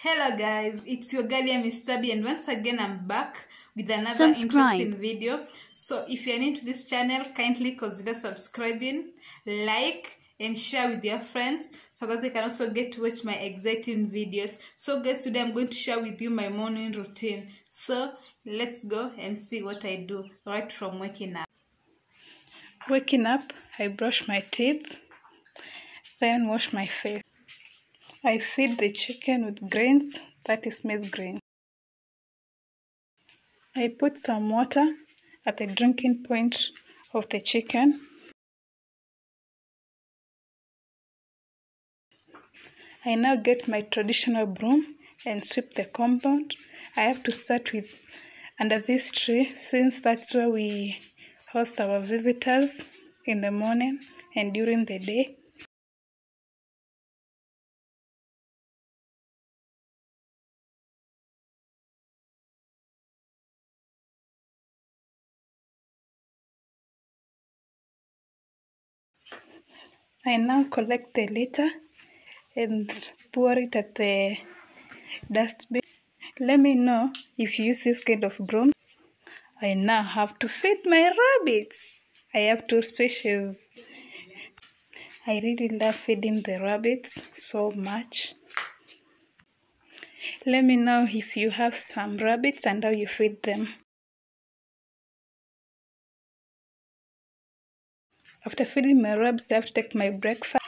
Hello guys, it's your girl here, Mr. And once again I'm back with another Subscribe. interesting video. So if you're new to this channel, kindly consider subscribing, like, and share with your friends so that they can also get to watch my exciting videos. So guys, today I'm going to share with you my morning routine. So let's go and see what I do right from waking up. Waking up, I brush my teeth, then wash my face. I feed the chicken with grains, that is maize grain. I put some water at the drinking point of the chicken. I now get my traditional broom and sweep the compound. I have to start with under this tree since that's where we host our visitors in the morning and during the day. I now collect the litter and pour it at the dustbin. Let me know if you use this kind of broom. I now have to feed my rabbits. I have two species. I really love feeding the rabbits so much. Let me know if you have some rabbits and how you feed them. After feeding my rubs, I have to take my breakfast.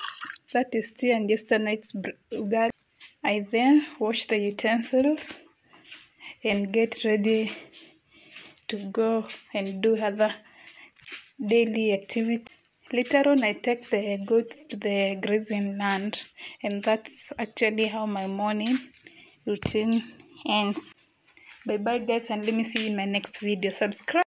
That is tea and yesterday night's ugali. I then wash the utensils and get ready to go and do other daily activity. Later on, I take the goats to the grazing land, and that's actually how my morning routine ends. Bye bye, guys, and let me see you in my next video. Subscribe.